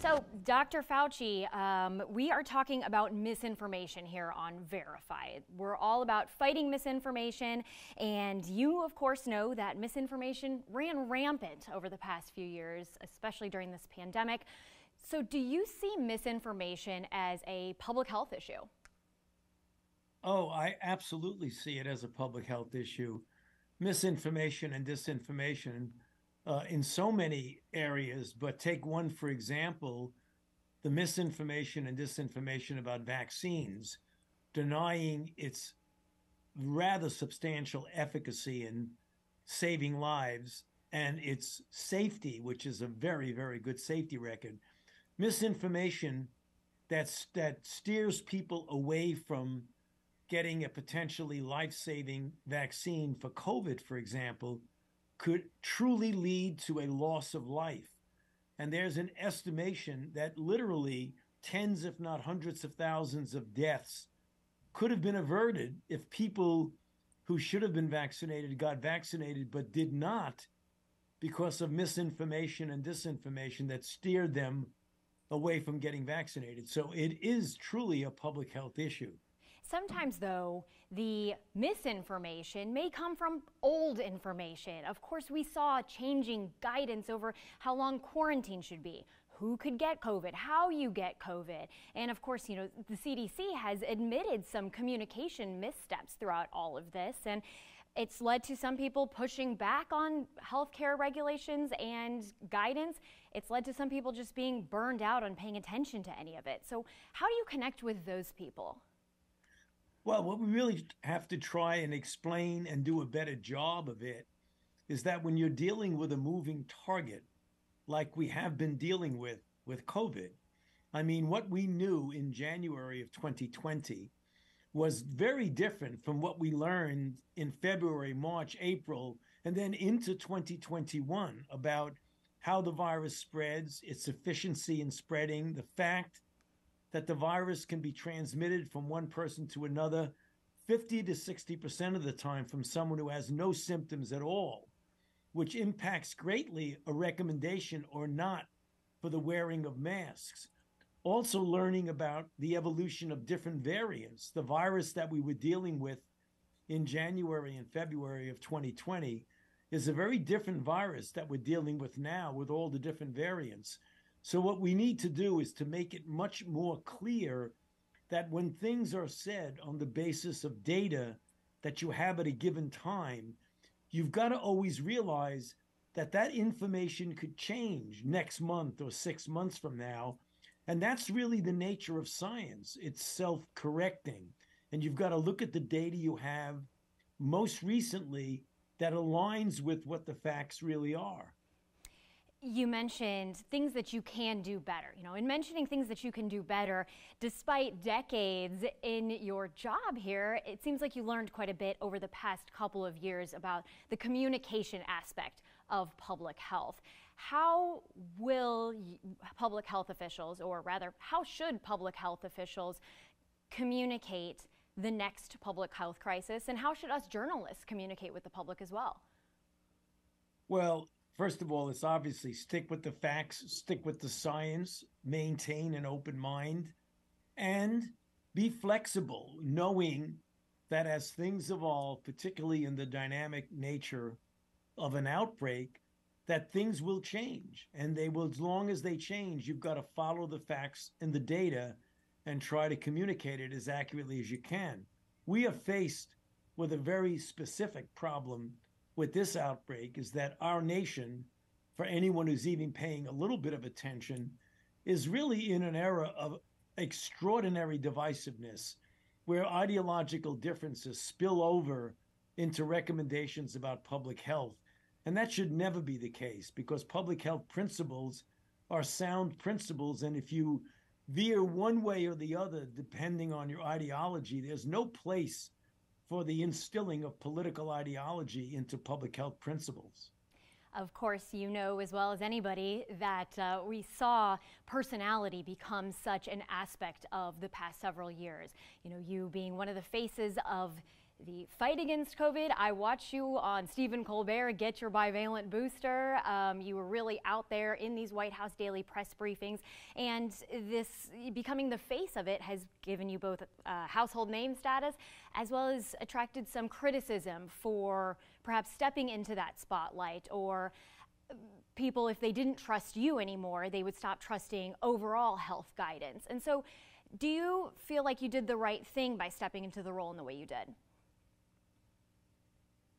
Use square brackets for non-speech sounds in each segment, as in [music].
So, Dr. Fauci, um, we are talking about misinformation here on Verify. We're all about fighting misinformation, and you, of course, know that misinformation ran rampant over the past few years, especially during this pandemic. So, do you see misinformation as a public health issue? Oh, I absolutely see it as a public health issue. Misinformation and disinformation uh, in so many areas, but take one, for example, the misinformation and disinformation about vaccines, denying its rather substantial efficacy in saving lives and its safety, which is a very, very good safety record. Misinformation that's, that steers people away from getting a potentially life saving vaccine for COVID, for example, could truly lead to a loss of life. And there's an estimation that literally tens, if not hundreds of thousands of deaths could have been averted if people who should have been vaccinated got vaccinated but did not because of misinformation and disinformation that steered them away from getting vaccinated. So it is truly a public health issue. Sometimes, though, the misinformation may come from old information. Of course, we saw changing guidance over how long quarantine should be, who could get COVID, how you get COVID. And of course, you know, the CDC has admitted some communication missteps throughout all of this. And it's led to some people pushing back on healthcare regulations and guidance. It's led to some people just being burned out on paying attention to any of it. So, how do you connect with those people? Well, what we really have to try and explain and do a better job of it is that when you're dealing with a moving target, like we have been dealing with with COVID, I mean, what we knew in January of 2020 was very different from what we learned in February, March, April, and then into 2021 about how the virus spreads, its efficiency in spreading, the fact that the virus can be transmitted from one person to another 50 to 60% of the time from someone who has no symptoms at all, which impacts greatly a recommendation or not for the wearing of masks. Also, learning about the evolution of different variants. The virus that we were dealing with in January and February of 2020 is a very different virus that we're dealing with now with all the different variants. So, what we need to do is to make it much more clear that when things are said on the basis of data that you have at a given time, you've got to always realize that that information could change next month or six months from now. And that's really the nature of science. It's self correcting. And you've got to look at the data you have most recently that aligns with what the facts really are you mentioned things that you can do better. You know, in mentioning things that you can do better, despite decades in your job here, it seems like you learned quite a bit over the past couple of years about the communication aspect of public health. How will public health officials, or rather, how should public health officials communicate the next public health crisis, and how should us journalists communicate with the public as well? Well, First of all, it's obviously stick with the facts, stick with the science, maintain an open mind, and be flexible, knowing that as things evolve, particularly in the dynamic nature of an outbreak, that things will change. And they will, as long as they change, you've got to follow the facts and the data and try to communicate it as accurately as you can. We are faced with a very specific problem with this outbreak is that our nation, for anyone who's even paying a little bit of attention, is really in an era of extraordinary divisiveness where ideological differences spill over into recommendations about public health. And that should never be the case because public health principles are sound principles. And if you veer one way or the other, depending on your ideology, there's no place for the instilling of political ideology into public health principles. Of course, you know as well as anybody that uh, we saw personality become such an aspect of the past several years. You know, you being one of the faces of the fight against COVID. I watched you on Stephen Colbert get your bivalent booster. Um, you were really out there in these White House daily press briefings, and this becoming the face of it has given you both uh, household name status as well as attracted some criticism for perhaps stepping into that spotlight or uh, people, if they didn't trust you anymore, they would stop trusting overall health guidance. And so, do you feel like you did the right thing by stepping into the role in the way you did?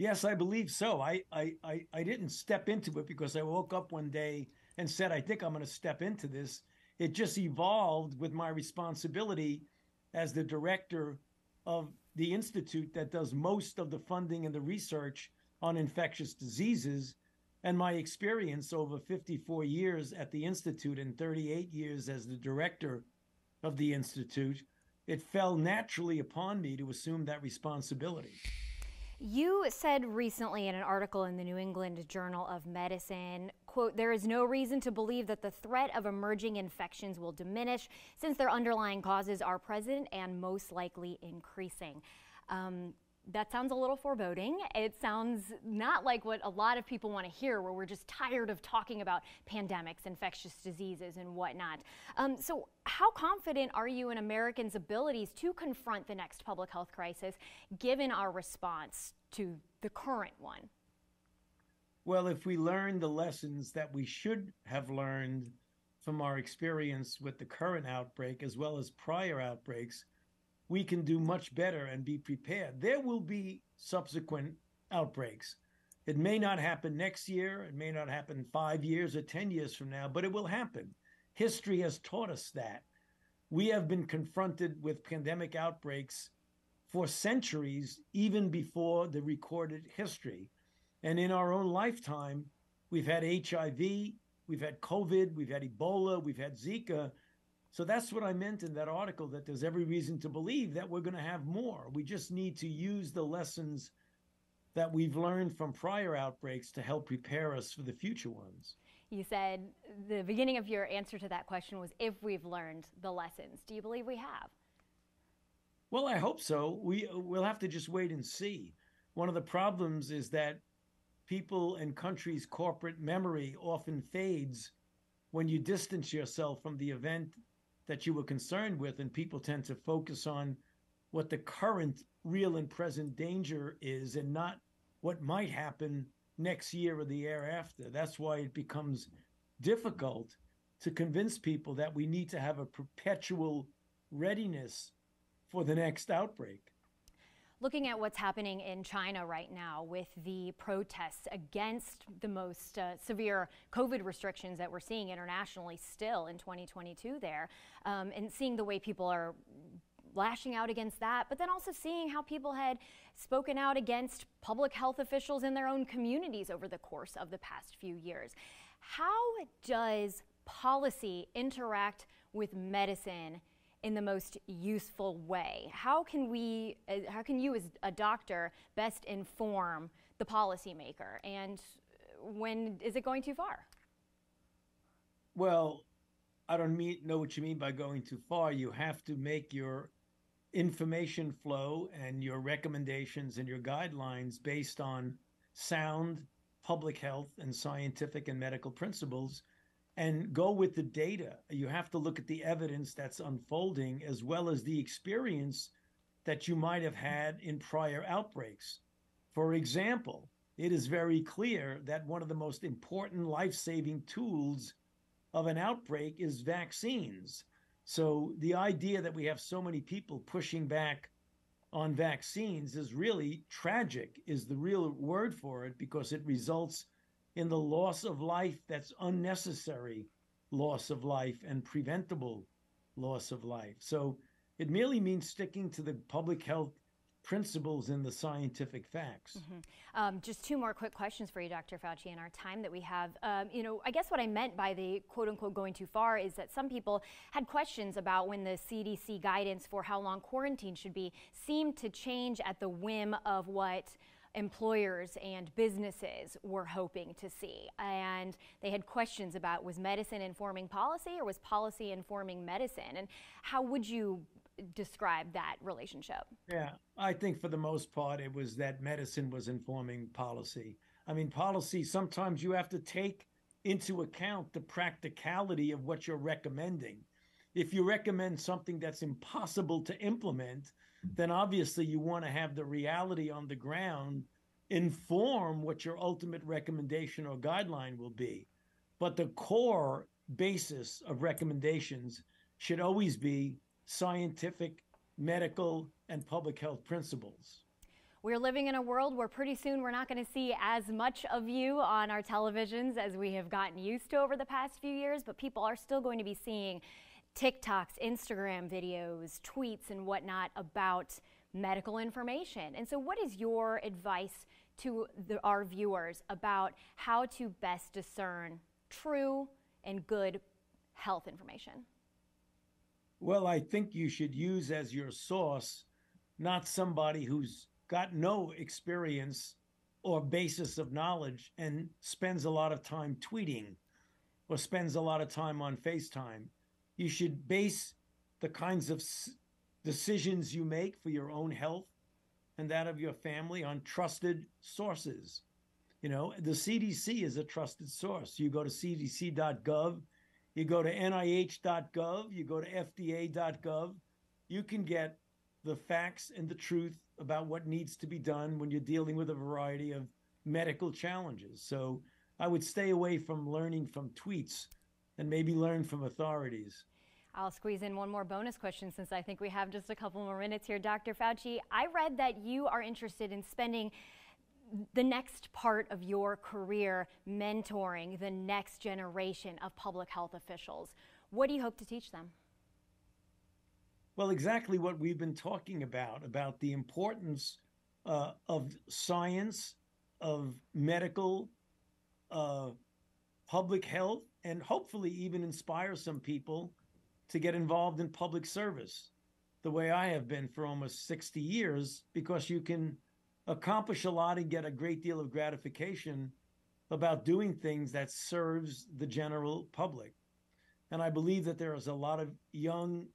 Yes, I believe so. I, I, I, I didn't step into it because I woke up one day and said, I think I'm going to step into this. It just evolved with my responsibility as the director of the institute that does most of the funding and the research on infectious diseases and my experience over 54 years at the institute and 38 years as the director of the institute it fell naturally upon me to assume that responsibility you said recently in an article in the New England Journal of Medicine, quote, there is no reason to believe that the threat of emerging infections will diminish since their underlying causes are present and most likely increasing. Um, that sounds a little foreboding. It sounds not like what a lot of people want to hear, where we're just tired of talking about pandemics, infectious diseases, and whatnot. Um, so, how confident are you in Americans' abilities to confront the next public health crisis, given our response to the current one? Well, if we learn the lessons that we should have learned from our experience with the current outbreak, as well as prior outbreaks, we can do much better and be prepared. There will be subsequent outbreaks. It may not happen next year, it may not happen five years or 10 years from now, but it will happen. History has taught us that. We have been confronted with pandemic outbreaks for centuries, even before the recorded history. And in our own lifetime, we've had HIV, we've had COVID, we've had Ebola, we've had Zika, so that's what I meant in that article that there's every reason to believe that we're going to have more. We just need to use the lessons that we've learned from prior outbreaks to help prepare us for the future ones. You said the beginning of your answer to that question was if we've learned the lessons. Do you believe we have? Well, I hope so. We we'll have to just wait and see. One of the problems is that people and countries' corporate memory often fades when you distance yourself from the event that you were concerned with, and people tend to focus on what the current real and present danger is and not what might happen next year or the year after. That's why it becomes difficult to convince people that we need to have a perpetual readiness for the next outbreak looking at what's happening in China right now with the protests against the most uh, severe COVID restrictions that we're seeing internationally still in 2022 there, um, and seeing the way people are lashing out against that, but then also seeing how people had spoken out against public health officials in their own communities over the course of the past few years. How does policy interact with medicine in the most useful way? How can we, uh, how can you as a doctor best inform the policymaker? And when is it going too far? Well, I don't mean, know what you mean by going too far. You have to make your information flow and your recommendations and your guidelines based on sound public health and scientific and medical principles and go with the data. You have to look at the evidence that's unfolding as well as the experience that you might have had in prior outbreaks. For example, it is very clear that one of the most important life saving tools of an outbreak is vaccines. So the idea that we have so many people pushing back on vaccines is really tragic, is the real word for it, because it results in the loss of life that's unnecessary loss of life and preventable loss of life. So it merely means sticking to the public health principles and the scientific facts. Mm-hmm. Um, just two more quick questions for you, Dr. Fauci, in our time that we have. Um, you know, I guess what I meant by the quote unquote going too far is that some people had questions about when the CDC guidance for how long quarantine should be seemed to change at the whim of what employers and businesses were hoping to see. And they had questions about was medicine informing policy or was policy informing medicine? And how would you describe that relationship? Yeah, I think for the most part, it was that medicine was informing policy. I mean, policy, sometimes you have to take into account the practicality of what you're recommending. If you recommend something that's impossible to implement, then obviously you want to have the reality on the ground inform what your ultimate recommendation or guideline will be. But the core basis of recommendations should always be scientific, medical, and public health principles. We're living in a world where pretty soon we're not going to see as much of you on our televisions as we have gotten used to over the past few years, but people are still going to be seeing TikToks, Instagram videos, tweets, and whatnot about medical information. And so, what is your advice to the, our viewers about how to best discern true and good health information? Well, I think you should use as your source not somebody who's got no experience or basis of knowledge and spends a lot of time tweeting or spends a lot of time on FaceTime. You should base the kinds of decisions you make for your own health and that of your family on trusted sources. You know, the CDC is a trusted source. You go to cdc.gov, you go to nih.gov, you go to fda.gov, you can get the facts and the truth about what needs to be done when you're dealing with a variety of medical challenges. So I would stay away from learning from tweets and maybe learn from authorities. I'll squeeze in one more bonus question since I think we have just a couple more minutes here. Dr. Fauci, I read that you are interested in spending the next part of your career mentoring the next generation of public health officials. What do you hope to teach them? Well, exactly what we've been talking about about the importance uh, of science, of medical, uh, public health, and hopefully even inspire some people to get involved in public service the way I have been for almost 60 years, because you can accomplish a lot and get a great deal of gratification about doing things that serves the general public. And I believe that there is a lot of young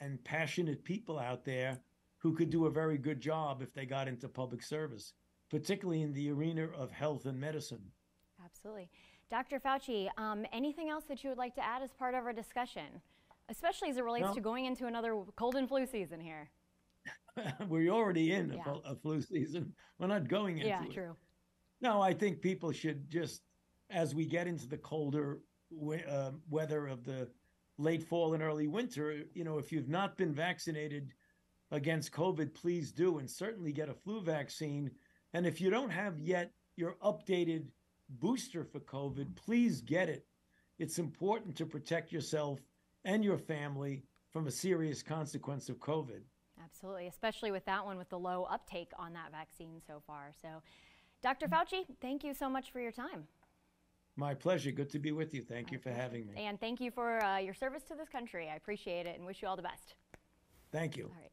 and passionate people out there who could do a very good job if they got into public service, particularly in the arena of health and medicine. Absolutely. Dr. Fauci, um, anything else that you would like to add as part of our discussion, especially as it relates to going into another cold and flu season here? [laughs] We're already in yeah. a, a, flu season. We're not going into yeah, it. Yeah, true. No, I think people should just, as we get into the colder uh, weather of the late fall and early winter, you know, if you've not been vaccinated against COVID, please do, and certainly get a flu vaccine. And if you don't have yet your updated booster for COVID, please get it. It's important to protect yourself and your family from a serious consequence of COVID. Absolutely, especially with that one with the low uptake on that vaccine so far. So, Dr. Fauci, thank you so much for your time. My pleasure. Good to be with you. Thank you for having me. And thank you for uh, your service to this country. I appreciate it and wish you all the best. Thank you. All right.